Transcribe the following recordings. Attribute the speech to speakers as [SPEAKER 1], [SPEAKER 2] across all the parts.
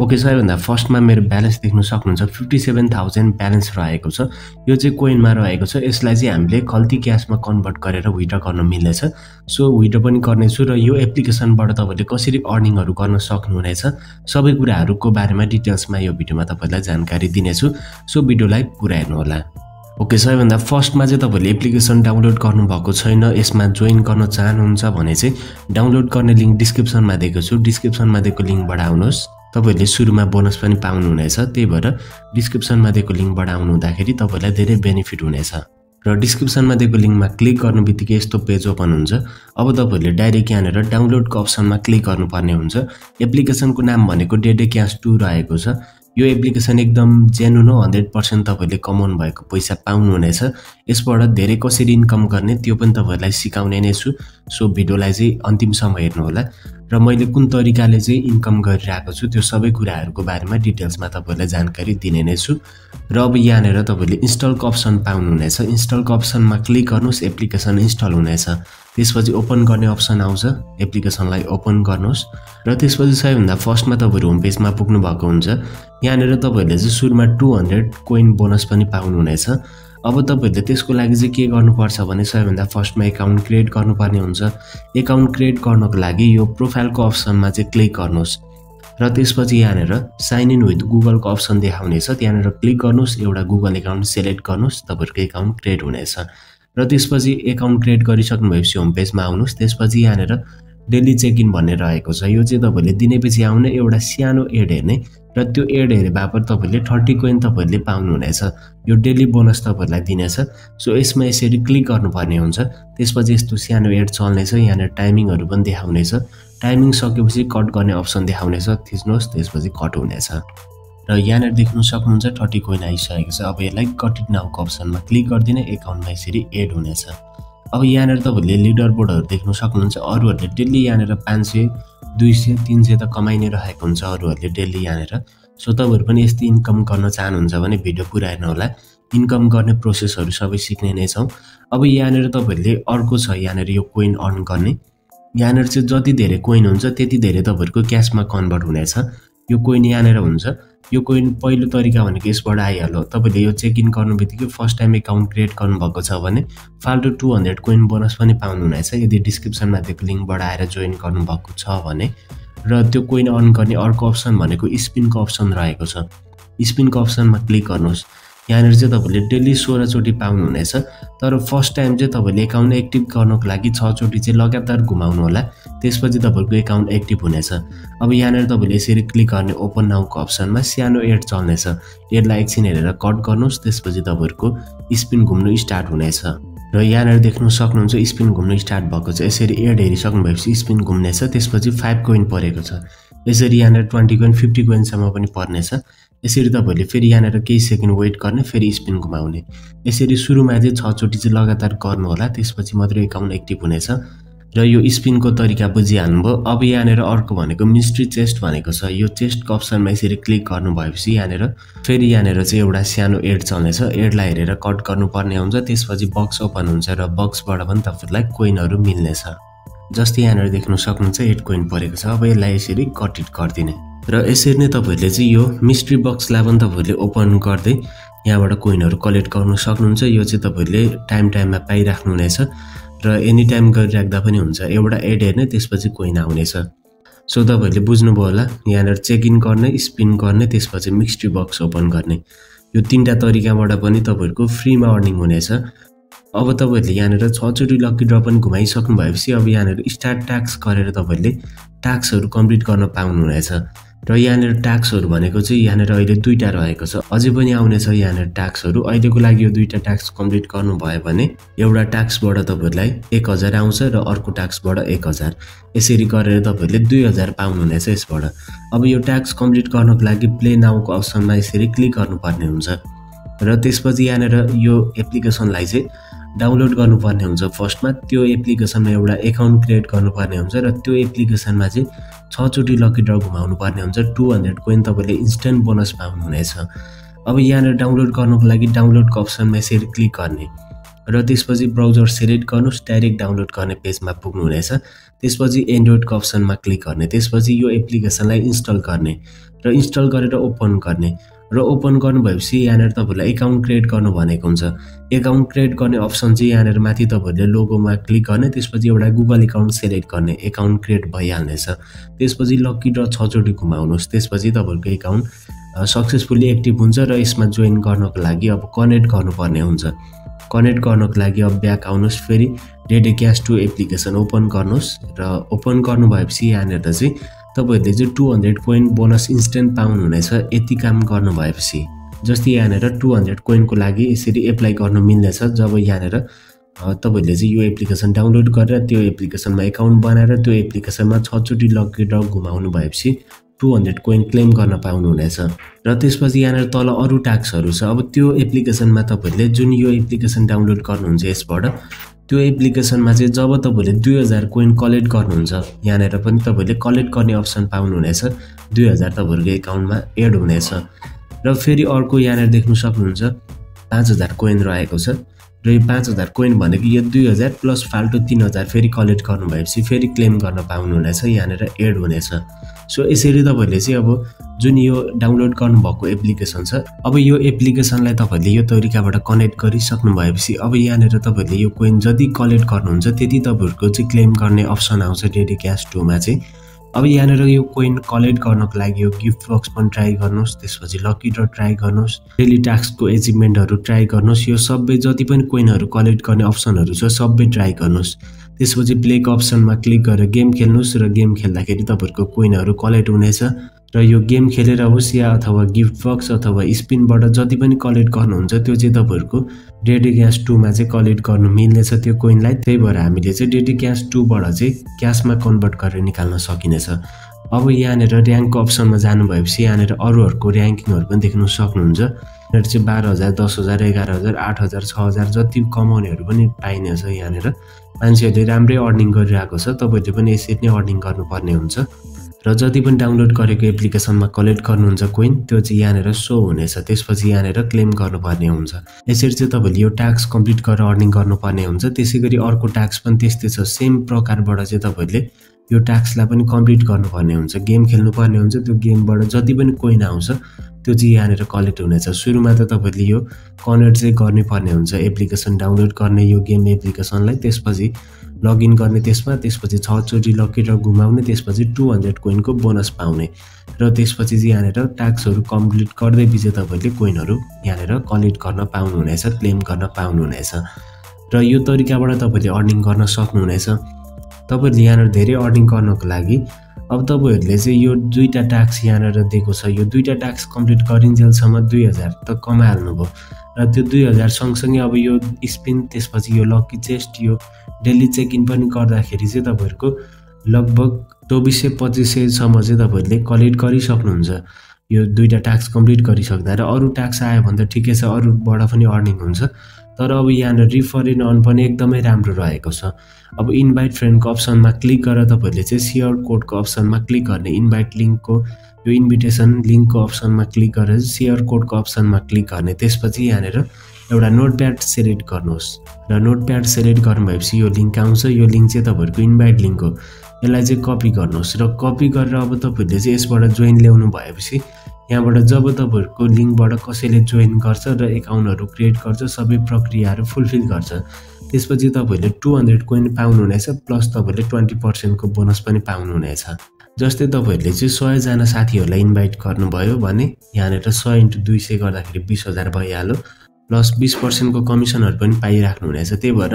[SPEAKER 1] Okay सबैभन्दा फर्स्टमा मेरो ब्यालेन्स देख्न सक्नुहुन्छ। फिफ्टी सेभेन थाउजन्ड ब्यालेन्स रहेको छ। यो चाहिँ कोइनमा रहेको छ। यसलाई चाहिँ हामीले खल्ती क्यासमा कन्भर्ट गरेर विड्र गर्न मिल्नेछ। सो विड्र पनि गर्नेछु र यो एप्लिकेसनबाट तपाईँले कसरी अर्निङहरू गर्न सक्नुहुनेछ सबै कुराहरूको बारेमा डिटेल्समा यो भिडियोमा तपाईँलाई जानकारी दिनेछु। सो भिडियोलाई पुरा हेर्नुहोला। ओके सबैभन्दा फर्स्टमा चाहिँ तपाईँले एप्लिकेसन डाउनलोड गर्नुभएको छैन। यसमा जोइन गर्न चाहनुहुन्छ भने चाहिँ डाउनलोड गर्ने लिङ्क डिस्क्रिप्सनमा दिएको छु। डिस्क्रिप्सनमा दिएको लिङ्कबाट आउनुहोस्। तपाईँहरूले सुरुमा बोनस पनि पाउनुहुनेछ। त्यही भएर डिस्क्रिप्सनमा दिएको लिङ्कबाट आउनु हुँदाखेरि तपाईँलाई धेरै बेनिफिट हुनेछ। र डिस्क्रिप्सनमा दिएको लिङ्कमा क्लिक गर्नु बित्तिकै यस्तो पेज ओपन हुन्छ। अब तपाईँहरूले डाइरेक्ट यहाँनिर डाउनलोडको अप्सनमा क्लिक गर्नुपर्ने हुन्छ। एप्लिकेसनको नाम भनेको डेडे क्यास टू रहेको छ। यो एप्लिकेसन एकदम जेनुन हो हन्ड्रेड पर्सेन्ट तपाईँहरूले कमाउनु भएको पैसा पाउनुहुनेछ। यसबाट धेरै कसरी इन्कम गर्ने त्यो पनि तपाईँहरूलाई सिकाउने नै छु। सो भिडियोलाई चाहिँ अन्तिमसम्म हेर्नुहोला। र मैले कुन तरिकाले चाहिँ इन्कम गरिरहेको छु त्यो सबै कुराहरूको बारेमा डिटेल्समा तपाईँहरूलाई जानकारी दिने नै छु। र अब यहाँनिर तपाईँले इन्स्टलको अप्सन पाउनुहुनेछ। इन्स्टलको अप्सनमा क्लिक गर्नुहोस् एप्लिकेसन इन्स्टल हुनेछ। त्यसपछि ओपन गर्ने अप्सन आउँछ। एप्लिकेसनलाई ओपन गर्नुहोस्। र त्यसपछि सबैभन्दा फर्स्टमा तपाईँहरू होम पेजमा पुग्नु भएको हुन्छ। यहाँनिर तपाईँहरूले चाहिँ सुरुमा टु हन्ड्रेड कोइन बोनस पनि पाउनुहुनेछ। अब तपाईँहरूले त्यसको लागि चाहिँ के गर्नुपर्छ भने सबैभन्दा फर्स्टमा एकाउन्ट क्रिएट गर्नुपर्ने हुन्छ। एकाउन्ट क्रिएट गर्नको लागि यो प्रोफाइलको अप्सनमा चाहिँ क्लिक गर्नुहोस्। र त्यसपछि यहाँनिर साइन इन विथ गुगलको अप्सन देखाउनेछ। त्यहाँनिर क्लिक गर्नुहोस्। एउटा गुगल एकाउन्ट सेलेक्ट गर्नुहोस्। तपाईँहरूको एकाउन्ट क्रिएट हुनेछ। र त्यसपछि एकाउन्ट क्रिएट गरिसक्नु भएपछि होम पेजमा आउनुहोस्। त्यसपछि यहाँनिर डेली चेक इन भन्ने रहेको छ। यो चाहिँ तपाईँहरूले दिनेपछि आउने एउटा सानो एड हेर्ने र त्यो एड हेरे बापत तपाईँले थर्टी कोइन तपाईँहरूले पाउनुहुनेछ। यो डेली बोनस तपाईँहरूलाई दिनेछ। सो यसमा यसरी क्लिक गर्नुपर्ने हुन्छ। त्यसपछि यस्तो सानो एड चल्नेछ। यहाँनिर टाइमिङहरू पनि देखाउनेछ। टाइमिङ सकेपछि कट गर्ने अप्सन देखाउनेछ। थिच्नुहोस्। त्यसपछि कट हुनेछ। र यहाँनिर देख्नु सक्नुहुन्छ थर्टी कोइन आइसकेको छ। अब यसलाई कटिट नाउको अप्सनमा क्लिक गरिदिने एकाउन्टमा यसरी एड हुनेछ। अब यहाँनिर तपाईँहरूले लिडर बोर्डहरू देख्नु सक्नुहुन्छ। अरूहरूले डेली यहाँनिर पाँच सय दुई सय तिन सय त कमाइ नै रहेको हुन्छ अरूहरूले डेली यहाँनिर। सो तपाईँहरू पनि यस्तै इन्कम गर्न चाहनुहुन्छ भने भिडियो पुरा हेर्नु होला। इन्कम गर्ने प्रोसेसहरू सबै सिक्ने नै छौँ। अब यहाँनिर तपाईँहरूले अर्को छ यहाँनिर यो कोइन अर्न गर्ने। यहाँनिर चाहिँ जति धेरै कोइन हुन्छ त्यति धेरै तपाईँहरूको क्यासमा कन्भर्ट हुनेछ। यो कोइन यहाँनिर हुन्छ। यो कोइन पहिलो तरिका भनेको यसबाट आइहाल्यो। तपाईँले यो चेक इन गर्नु बित्तिकै फर्स्ट टाइम एकाउन्ट क्रिएट गर्नुभएको छ भने फाल्टु टू हन्ड्रेड कोइन बोनस पनि पाउनुहुनेछ। यदि डिस्क्रिप्सनमा दिएको लिङ्कबाट आएर जोइन गर्नुभएको छ भने र त्यो कोइन अर्न गर्ने अर्को अप्सन भनेको स्पिनको अप्सन रहेको छ। स्पिनको अप्सनमा क्लिक गर्नुहोस्। यहाँनिर चाहिँ तपाईँले डेली सोह्रचोटि पाउनुहुनेछ तर फर्स्ट टाइम चाहिँ तपाईँले एकाउन्ट एक्टिभ गर्नको लागि छचोटि चाहिँ लगातार घुमाउनु होला। त्यसपछि तपाईँहरूको एकाउन्ट एक्टिभ हुनेछ। अब यहाँनिर तपाईँले यसरी क्लिक गर्ने ओपन नाउको अप्सनमा सानो एड चल्नेछ। एडलाई एकछिन हेरेर कट गर्नुहोस् त्यसपछि तपाईँहरूको स्पिन घुम्नु स्टार्ट हुनेछ। र यहाँनिर देख्नु सक्नुहुन्छ स्पिन घुम्नु स्टार्ट भएको छ। यसरी एड हेरिसक्नु भएपछि स्पिन घुम्नेछ त्यसपछि फाइभ कोइन परेको छ। यसरी यहाँनिर ट्वेन्टी कोइन फिफ्टी कोइनसम्म पनि पर्नेछ। यसरी तपाईँहरूले फेरि यहाँनिर केही सेकेन्ड वेट गर्ने फेरि स्पिन घुमाउने। यसरी सुरुमा चाहिँ छचोटि चाहिँ लगातार गर्नु होला त्यसपछि मात्रै एकाउन्ट एक्टिभ हुनेछ। र यो स्पिनको तरिका बुझिहाल्नुभयो। अब यहाँनिर अर्को भनेको मिस्ट्री चेस्ट भनेको छ। यो चेस्टको अप्सनमा यसरी क्लिक गर्नु भएपछि यहाँनिर फेरि यहाँनिर चाहिँ एउटा सानो एड चल्नेछ। एडलाई हेरेर कट गर्नुपर्ने हुन्छ। त्यसपछि बक्स ओपन हुन्छ र बक्सबाट पनि तपाईँहरूलाई कोइनहरू मिल्नेछ। जस्तै यहाँनिर देख्नु सक्नुहुन्छ एट कोइन परेको छ। अब यसलाई यसरी कटिट गरिदिने। र यसरी नै तपाईँहरूले चाहिँ यो मिस्ट्री बक्सलाई पनि तपाईँहरूले ओपन गर्दै यहाँबाट कोइनहरू कलेक्ट गर्नु सक्नुहुन्छ। यो चाहिँ तपाईँहरूले टाइम टाइममा पाइराख्नुहुनेछ र एनी टाइम गरिराख्दा पनि हुन्छ। एउटा एड हेर्ने त्यसपछि कोइन आउनेछ। सो तपाईँहरूले बुझ्नुभयो होला यहाँनिर चेक इन गर्ने स्पिन गर्ने त्यसपछि मिक्स्ट्री बक्स ओपन गर्ने। यो तिनवटा तरिकाबाट पनि तपाईँहरूको फ्रीमा अर्निङ हुनेछ। अब तपाईँहरूले यहाँनिर छचोटि लक्की ड्र पनि घुमाइसक्नु भएपछि अब यहाँनिर स्टार्ट ट्याक्स गरेर तपाईँहरूले टास्कहरू कम्प्लिट गर्न पाउनुहुनेछ र यहाँनिर ट्याक्सहरू भनेको चाहिँ यहाँनिर अहिले दुईवटा रहेको छ। अझै पनि आउनेछ यहाँनिर ट्याक्सहरू अहिलेको लागि यो दुईवटा ट्याक्स कम्प्लिट गर्नुभयो भने एउटा ट्याक्सबाट तपाईँहरूलाई एक हजार आउँछ र अर्को ट्याक्सबाट एक हजार। यसरी गरेर तपाईँहरूले दुई हजार पाउनुहुनेछ यसबाट। अब यो ट्याक्स कम्प्लिट गर्नको लागि प्ले नाउको अप्सनमा यसरी क्लिक गर्नुपर्ने हुन्छ। र त्यसपछि यहाँनिर यो एप्लिकेसनलाई चाहिँ डाउनलोड गर्नुपर्ने हुन्छ फर्स्टमा त्यो एप्लिकेसनमा एउटा एकाउन्ट क्रिएट गर्नुपर्ने हुन्छ र त्यो एप्लिकेसनमा चाहिँ छचोटि लकी ड्र घुमाउनु पर्ने हुन्छ टु हन्ड्रेड कोइन तपाईँले इन्स्ट्यान्ट बोनस पाउनुहुनेछ। अब यहाँनिर डाउनलोड गर्नुको लागि डाउनलोडको अप्सनमा यसरी क्लिक गर्ने र त्यसपछि ब्राउजर सेलेक्ट गर्नुहोस् डाइरेक्ट डाउनलोड गर्ने पेजमा पुग्नुहुनेछ। त्यसपछि एन्ड्रोइडको अप्सनमा क्लिक गर्ने त्यसपछि यो एप्लिकेसनलाई इन्स्टल गर्ने र इन्स्टल गरेर ओपन गर्ने। र ओपन गर्नु भएपछि यहाँनिर तपाईँहरूलाई एकाउन्ट क्रिएट गर्नु भनेको हुन्छ। एकाउन्ट क्रिएट गर्ने अप्सन चाहिँ यहाँनिर माथि तपाईँहरूले लोगोमा क्लिक गर्ने त्यसपछि एउटा गुगल एकाउन्ट सेलेक्ट गर्ने एकाउन्ट क्रिएट भइहाल्नेछ। त्यसपछि लक्की ड्र छचोटि घुमाउनुहोस्। त्यसपछि तपाईँहरूको एकाउन्ट सक्सेसफुल्ली एक्टिभ हुन्छ र यसमा जोइन गर्नको लागि अब कनेक्ट गर्नुपर्ने हुन्छ। कनेक्ट गर्नको लागि अब ब्याक आउनुहोस् फेरि। डेडे क्यास टु एप्लिकेसन ओपन गर्नुहोस् र ओपन गर्नु भएपछि यहाँनिर चाहिँ तपाईँहरूले चाहिँ two hundred coin bonus instant पाउनुहुनेछ। यति काम गर्नु भएपछि जस्तै यहाँनिर टु हन्ड्रेड कोइनको लागि यसरी एप्लाई गर्नु मिल्नेछ। जब यहाँनिर तपाईँहरूले चाहिँ यो एप्लिकेसन डाउनलोड गरेर त्यो एप्लिकेसनमा एकाउन्ट बनाएर त्यो एप्लिकेसनमा छचोटि लकी ड्र घुमाउनु भएपछि टु हन्ड्रेड कोइन क्लेम गर्न पाउनुहुनेछ। र त्यसपछि यहाँनिर तल अरू ट्याक्सहरू छ। अब त्यो एप्लिकेसनमा तपाईँहरूले जुन यो एप्लिकेसन डाउनलोड गर्नुहुन्छ यसबाट त्यो एप्लिकेसनमा चाहिँ जब तपाईँहरूले दुई हजार कोइन कलेक्ट गर्नुहुन्छ यहाँनिर पनि तपाईँहरूले कलेक्ट गर्ने अप्सन पाउनुहुनेछ। दुई हजार तपाईँहरूको एकाउन्टमा एड हुनेछ। र फेरि अर्को यहाँनिर देख्नु सक्नुहुन्छ पाँच हजार कोइन रहेको छ। र यो पाँच हजार कोइन भनेको यो दुई हजार प्लस फाल्टो तिन हजार फेरि कलेक्ट गर्नु भएपछि फेरि क्लेम गर्न पाउनुहुनेछ यहाँनिर एड हुनेछ। सो यसरी तपाईँहरूले चाहिँ अब जुन यो डाउनलोड गर्नुभएको एप्लिकेसन छ अब यो एप्लिकेसनलाई तपाईँहरूले यो तरिकाबाट कनेक्ट गरिसक्नु भएपछि अब यहाँनिर तपाईँहरूले यो कोइन जति कलेक्ट गर्नुहुन्छ त्यति तपाईँहरूको चाहिँ क्लेम गर्ने अप्सन आउँछ डेडी क्यास टूमा चाहिँ। अब यहाँनिर यो कोइन कलेक्ट गर्नको लागि यो गिफ्ट बक्स पनि ट्राई गर्नुहोस् त्यसपछि लकी ड्र ट्राई गर्नुहोस् डेली टास्कको एचिभमेन्टहरू ट्राई गर्नुहोस् यो सबै जति पनि कोइनहरू कलेक्ट गर्ने अप्सनहरू छ सबै ट्राई गर्नुहोस्। त्यसपछि प्लेको अप्सनमा क्लिक गरेर गेम खेल्नुहोस् र गेम खेल्दाखेरि तपाईँहरूको कोइनहरू कलेक्ट हुनेछ। र यो गेम खेलेर होस् या अथवा गिफ्ट बक्स अथवा स्पिनबाट जति पनि कलेक्ट गर्नुहुन्छ त्यो चाहिँ तपाईँहरूको डेडी क्यास टूमा चाहिँ कलेक्ट गर्नु मिल्नेछ त्यो कोइनलाई त्यही भएर हामीले चाहिँ डेडी क्यास टूबाट चाहिँ क्यासमा कन्भर्ट गरेर निकाल्न सकिनेछ। अब यहाँनिर ऱ्याङ्कको अप्सनमा जानु भएपछि यहाँनिर अरूहरूको ऱ्याङ्किङहरू पनि देख्नु सक्नुहुन्छ। यहाँनिर चाहिँ बाह्र हजार दस हजार एघार हजार आठ हजार छ हजार जति कमाउनेहरू पनि पाइनेछ यहाँनिर। मान्छेहरूले राम्रै अर्निङ गरिरहेको छ तपाईँहरूले पनि यसरी नै अर्निङ गर्नुपर्ने हुन्छ। र जति पनि डाउनलोड गरेको एप्लिकेसनमा कलेक्ट गर्नुहुन्छ कोइन त्यो चाहिँ यहाँनिर सो हुनेछ। त्यसपछि यहाँनिर क्लेम गर्नुपर्ने हुन्छ। यसरी चाहिँ तपाईँले यो ट्याक्स कम्प्लिट गरेर अर्निङ गर्नुपर्ने हुन्छ। त्यसै गरी अर्को ट्याक्स पनि त्यस्तै छ। सेम प्रकारबाट चाहिँ तपाईँहरूले यो ट्याक्सलाई पनि कम्प्लिट गर्नुपर्ने हुन्छ। गेम खेल्नुपर्ने हुन्छ। त्यो गेमबाट जति पनि कोइन आउँछ त्यो चाहिँ यहाँनिर कलेक्ट हुनेछ। सुरुमा त तपाईँले यो कनेक्ट चाहिँ गर्नुपर्ने हुन्छ। एप्लिकेसन डाउनलोड गर्ने यो गेम एप्लिकेसनलाई त्यसपछि लगइन गर्ने त्यसमा त्यसपछि छचोटि लकी र घुमाउने त्यसपछि टु हन्ड्रेड कोइनको बोनस पाउने। र त्यसपछि चाहिँ यहाँनिर ट्याक्सहरू कम्प्लिट गर्दै पछि तपाईँले कोइनहरू यहाँनिर कलेक्ट गर्न पाउनुहुनेछ क्लेम गर्न पाउनुहुनेछ। र यो तरिकाबाट तपाईँले अर्निङ गर्न सक्नुहुनेछ। तपाईँहरूले यहाँनिर धेरै अर्निङ गर्नको लागि अब तपाईँहरूले चाहिँ यो दुईवटा ट्याक्स यहाँनिर दिएको छ यो दुईवटा ट्याक्स कम्प्लिट गरिन्जेलसम्म दुई हजार त कमाइहाल्नुभयो। र त्यो दुई हजार सँगसँगै अब यो स्पिन त्यसपछि यो लक्की चेस्ट यो डेली चेक इन पनि गर्दाखेरि चाहिँ तपाईँहरूको लगभग चौबिस सय पच्चिस सयसम्म चाहिँ तपाईँहरूले कलेक्ट गरिसक्नुहुन्छ। यो दुईवटा ट्याक्स कम्प्लिट गरिसक्दा र अरू ट्याक्स आयो भने त ठिकै छ अरूबाट पनि अर्निङ हुन्छ। तर अब यहाँनिर रिफर इन अन पनि एकदमै राम्रो रहेको छ। अब इन्भाइट फ्रेन्डको अप्सनमा क्लिक गरेर तपाईँहरूले चाहिँ सेयर कोडको अप्सनमा क्लिक गर्ने इन्भाइट लिङ्कको यो इन्भिटेसन लिङ्कको अप्सनमा क्लिक गरेर सेयर कोडको अप्सनमा क्लिक गर्ने। त्यसपछि यहाँनिर एउटा नोटप्याड सेलेक्ट गर्नुहोस्। र नोटप्याड सेलेक्ट गर्नु भएपछि यो लिङ्क आउँछ। यो लिङ्क चाहिँ तपाईँहरूको इन्भाइट लिङ्क हो। यसलाई चाहिँ कपी गर्नुहोस्। र कपी गरेर अब तपाईँहरूले चाहिँ यसबाट जोइन ल्याउनु भएपछि यहाँबाट जब तपाईँहरूको लिङ्कबाट कसैले जोइन गर्छ र एकाउन्टहरू क्रिएट गर्छ सबै प्रक्रियाहरू फुलफिल गर्छ। त्यसपछि तपाईँहरूले टु हन्ड्रेड कोइन पाउनुहुनेछ प्लस तपाईँहरूले ट्वेन्टी पर्सेन्टको बोनस पनि पाउनुहुनेछ। जस्तै तपाईँहरूले चाहिँ सयजना साथीहरूलाई इन्भाइट गर्नुभयो भने यहाँनिर सय इन्टु दुई सय गर्दाखेरि बिस हजार भइहाल्यो। प्लस बिस पर्सेन्टको कमिसनहरू पनि पाइराख्नु हुनेछ। त्यही भएर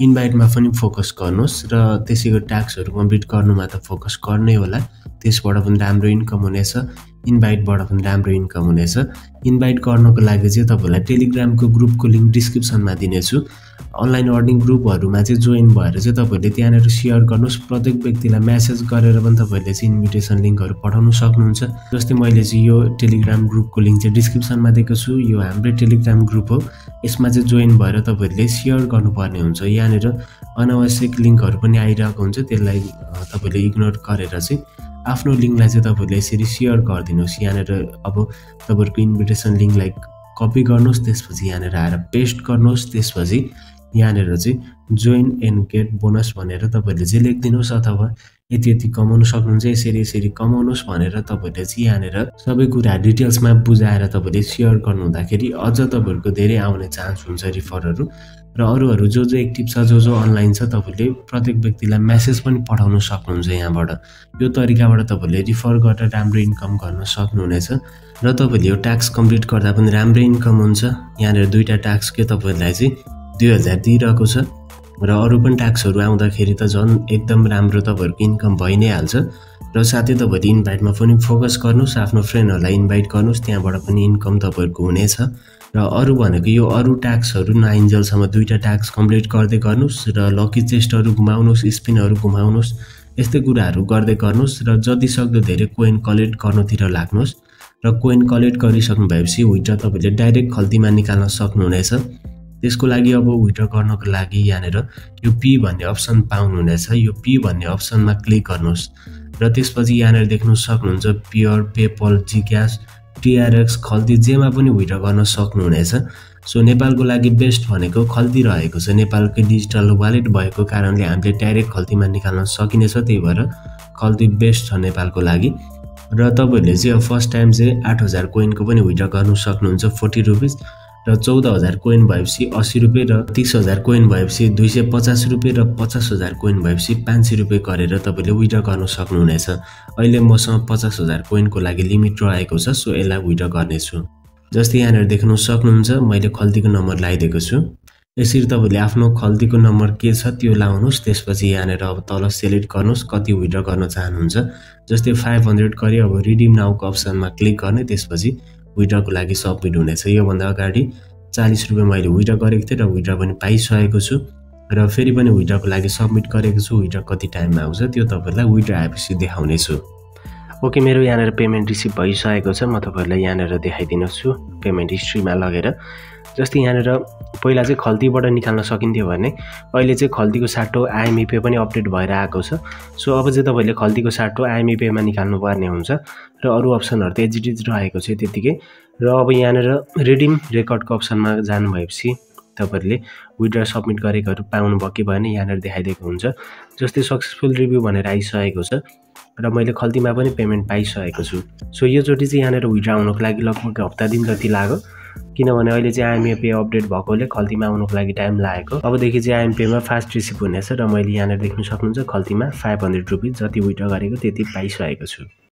[SPEAKER 1] इन्भाइटमा पनि फोकस गर्नुहोस् र त्यसै गरी ट्याक्सहरू कम्प्लिट गर्नुमा त फोकस गर्नै होला। त्यसबाट पनि राम्रो इन्कम हुनेछ इन्भाइटबाट पनि राम्रो इन्कम हुनेछ। इन्भाइट गर्नको लागि चाहिँ तपाईँलाई टेलिग्रामको ग्रुपको लिङ्क डिस्क्रिप्सनमा दिनेछु। अनलाइन अर्निङ ग्रुपहरूमा चाहिँ जोइन भएर चाहिँ तपाईँहरूले त्यहाँनिर सेयर गर्नुहोस्। प्रत्येक व्यक्तिलाई म्यासेज गरेर पनि तपाईँहरूले चाहिँ इन्भिटेसन लिङ्कहरू पठाउनु सक्नुहुन्छ। जस्तै मैले चाहिँ यो टेलिग्राम ग्रुपको लिङ्क चाहिँ डिस्क्रिप्सनमा दिएको छु। यो हाम्रै टेलिग्राम ग्रुप हो। यसमा चाहिँ जोइन भएर तपाईँहरूले सेयर गर्नुपर्ने हुन्छ। यहाँनिर अनावश्यक लिङ्कहरू पनि आइरहेको हुन्छ। त्यसलाई तपाईँले इग्नोर गरेर चाहिँ आफ्नो लिङ्कलाई चाहिँ तपाईँहरूले यसरी सेयर गरिदिनुहोस्। यहाँनिर अब तपाईँहरूको इन्भिटेसन लिङ्कलाई कपी गर्नुहोस्। त्यसपछि यहाँनिर आएर पेस्ट गर्नुहोस्। त्यसपछि यहाँनिर चाहिँ जोइन एन्ड गेट बोनस भनेर तपाईँहरूले चाहिँ लेखिदिनुहोस् अथवा यति यति कमाउनु सक्नुहुन्छ यसरी यसरी कमाउनुहोस् भनेर तपाईँहरूले चाहिँ यहाँनिर सबै कुरा डिटेल्समा बुझाएर तपाईँले सेयर गर्नु हुँदाखेरि अझ तपाईँहरूको धेरै आउने चान्स हुन्छ रिफरहरू र अरूहरू जो जो एक्टिभ छ जो जो अनलाइन छ तपाईँले प्रत्येक व्यक्तिलाई मेसेज पनि पठाउनु सक्नुहुन्छ यहाँबाट। यो तरिकाबाट तपाईँले रिफर गरेर राम्रो इन्कम गर्न सक्नुहुनेछ र तपाईँले यो ट्याक्स कम्प्लिट गर्दा पनि राम्रै इन्कम हुन्छ। यहाँनिर दुईवटा ट्याक्स के तपाईँहरूलाई चाहिँ दुई हजार दिइरहेको छ र अरू पनि ट्याक्सहरू आउँदाखेरि त झन् एकदम राम्रो तपाईँहरूको इन्कम भइ नै हाल्छ र साथै तपाईँहरूले इन्भाइटमा पनि फोकस गर्नुहोस् आफ्नो फ्रेन्डहरूलाई इन्भाइट गर्नुहोस् त्यहाँबाट पनि इन्कम तपाईँहरूको हुनेछ र अरू भनेको यो अरू ट्याक्सहरू नआइन्जेलसम्म दुईवटा ट्याक्स कम्प्लिट गर्दै गर्नुहोस् र लकी चेस्टहरू घुमाउनुहोस् स्पिनहरू घुमाउनुहोस् यस्तै कुराहरू गर्दै गर्नुहोस् र जति सक्दो धेरै कोइन कलेक्ट गर्नुतिर लाग्नुहोस् र कोइन कलेक्ट गरिसक्नु भएपछि विड्र तपाईँले डाइरेक्ट खल्तीमा निकाल्न सक्नुहुनेछ। त्यसको लागि अब विड्र गर्नको लागि यहाँनिर यो पी भन्ने अप्सन पाउनुहुनेछ। यो पी भन्ने अप्सनमा क्लिक गर्नुहोस् र त्यसपछि यहाँनिर देख्नु सक्नुहुन्छ पियर पेपल जिक्यास टिआरएक्स खल्ती जेमा पनि विड्र गर्न सक्नुहुनेछ। सो नेपालको लागि बेस्ट भनेको खल्ती रहेको छ। नेपालकै डिजिटल वालेट भएको कारणले हामीले डाइरेक्ट खल्तीमा निकाल्न सकिनेछ। त्यही भएर खल्ती बेस्ट छ नेपालको लागि। र तपाईँहरूले चाहिँ फर्स्ट टाइम चाहिँ आठ हजार कोइनको पनि विड्र गर्नु सक्नुहुन्छ। Forty rupees. र चौध हजार कोइन भएपछि अस्सी रुपियाँ र तिस हजार कोइन भएपछि दुई सय पचास रुपियाँ र पचास हजार कोइन भएपछि पाँच सय रुपियाँ गरेर तपाईँले विड्र गर्नु सक्नुहुनेछ। अहिले मसँग पचास हजार कोइनको लागि लिमिट रहेको छ सो यसलाई विड्र गर्नेछु। जस्तै यहाँनिर देख्नु सक्नुहुन्छ मैले खल्तीको नम्बर लगाइदिएको छु। यसरी तपाईँले आफ्नो खल्तीको नम्बर के छ त्यो लाउनुहोस् त्यसपछि यहाँनिर अब तल सेलेक्ट गर्नुहोस् कति विड्र गर्न चाहनुहुन्छ। जस्तै फाइभ हन्ड्रेड गरी अब रिडिम नाउको अप्सनमा क्लिक गर्ने त्यसपछि विड्रको लागि सब्मिट हुनेछ। योभन्दा अगाडि चालिस रुपियाँ मैले विड्र गरेको थिएँ र विड्र पनि पाइसकेको छु। र फेरि पनि विड्रको लागि सब्मिट गरेको छु। विड्र कति टाइममा आउँछ त्यो तपाईँहरूलाई विड्र आएपछि देखाउनेछु। ओके मेरो यहाँनिर पेमेन्ट रिसिभ भइसकेको छ म तपाईँहरूलाई यहाँनिर देखाइदिनु छु पेमेन्ट हिस्ट्रीमा लगेर। जस्तै यहाँनिर पहिला चाहिँ खल्तीबाट निकाल्न सकिन्थ्यो भने अहिले चाहिँ खल्तीको साटो आइएमई पनि अपडेट भएर आएको छ। सो अब चाहिँ तपाईँले खल्तीको साटो आइएमई पेमा निकाल्नुपर्ने हुन्छ र अरू अप्सनहरू त एजिटिज रहेको छ त्यत्तिकै। र अब यहाँनिर रिडिम रेकर्डको अप्सनमा जानुभएपछि तपाईँहरूले विड्र सब्मिट गरेकोहरू पाउनुभयो कि भएन यहाँनिर देखाइदिएको हुन्छ। जस्तै सक्सेसफुल रिभ्यू भनेर आइसकेको छ र मैले खल्तीमा पनि पेमेन्ट पाइसकेको छु। सो योचोटि चाहिँ यहाँनिर विड्र आउनुको लागि लगभग हप्ता दिन जति लाग्यो। किनभने अहिले चाहिँ आइएमए पे अपडेट भएकोले खल्तीमा आउनुको लागि टाइम लागेको। अबदेखि चाहिँ आइएमपेमा फास्ट रिसिभ हुनेछ र मैले यहाँनिर देख्न सक्नुहुन्छ खल्तीमा फाइभ हन्ड्रेड रुपिस जति विड्र गरेको त्यति पाइसकेको छु।